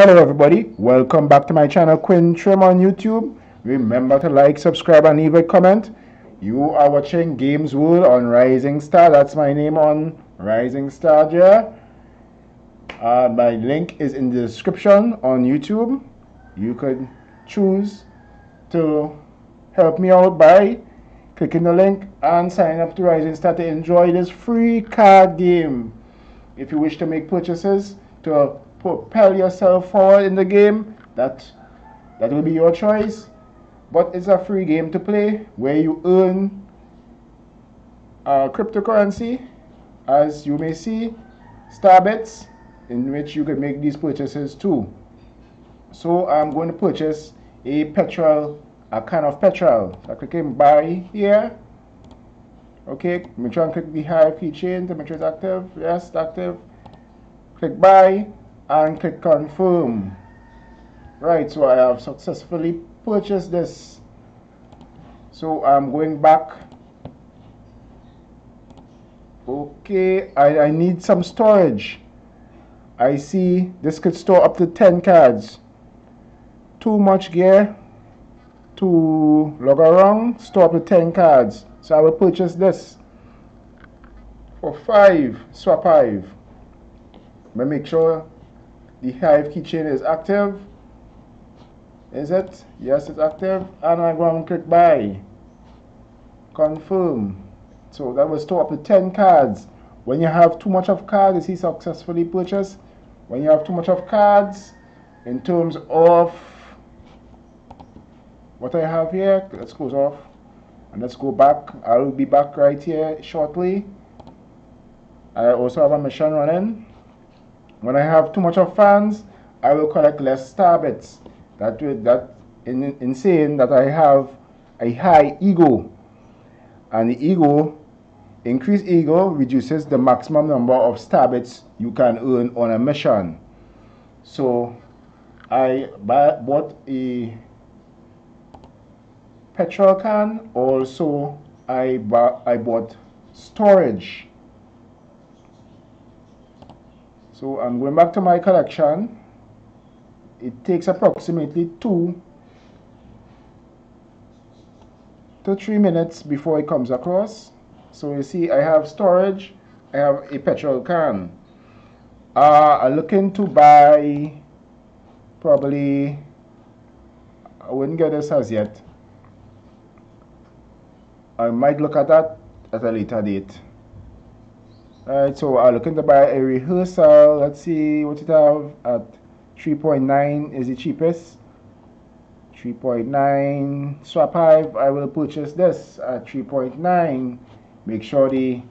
Hello everybody, welcome back to my channel Quinn Trim on YouTube. Remember to like, subscribe and leave a comment. You are watching Games World on Rising Star. That's my name on Rising Star here. Uh, my link is in the description on YouTube. You could choose to help me out by clicking the link and sign up to Rising Star to enjoy this free card game. If you wish to make purchases to propel yourself forward in the game, that that will be your choice. But it's a free game to play where you earn uh, cryptocurrency, as you may see, Starbits, in which you can make these purchases too. So I'm going to purchase a petrol, a can of petrol. So I click in buy here. Okay, make sure and click the hive keychain to make sure it's active. Yes, active. Click buy and click confirm. Right, so I have successfully purchased this. So I'm going back. Okay, I, I need some storage. I see this could store up to 10 cards. Too much gear to log around, store up to 10 cards. So I will purchase this for 5, swap 5. But make sure the Hive keychain is active. Is it? Yes, it's active. And I'm going to click buy. Confirm. So that will store up to 10 cards. When you have too much of cards, you see successfully purchased. When you have too much of cards, in terms of what I have here, let's close off. And let's go back. I'll be back right here shortly. I also have a machine running. When I have too much of fans, I will collect less star bits. That way, that in, in saying that I have a high ego, and the ego, increased ego reduces the maximum number of star bits you can earn on a mission. So I bought a petrol can. Also, I I bought storage So I'm going back to my collection. It takes approximately two to three minutes before it comes across. So you see I have storage, I have a petrol can. Uh, I'm looking to buy probably, I wouldn't get this as yet. I might look at that at a later date. Alright, so I'm looking to buy a rehearsal. Let's see what it have at 3.9 is the cheapest. 3.9 swap hive. I will purchase this at 3.9. Make sure the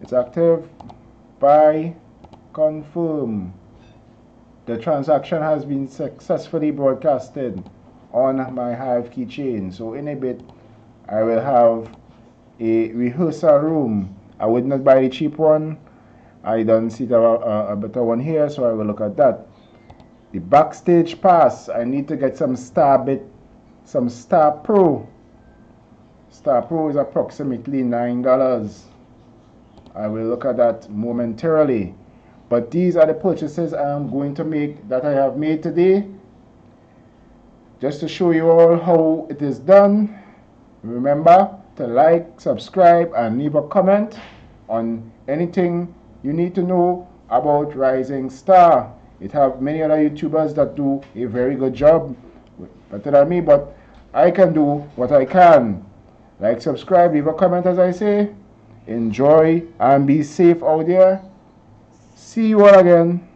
it's active. Buy, confirm. The transaction has been successfully broadcasted on my Hive keychain. So in a bit, I will have a rehearsal room I would not buy the cheap one. I don't see a, a, better one here, so I will look at that. The backstage pass, I need to get some Star Bit, some Star Pro. Star Pro is approximately $9. I will look at that momentarily. But these are the purchases I am going to make that I have made today. Just to show you all how it is done. Remember, to like, subscribe, and leave a comment on anything you need to know about Rising Star. It have many other YouTubers that do a very good job better than me, but I can do what I can. Like, subscribe, leave a comment as I say. Enjoy and be safe out there. See you all again.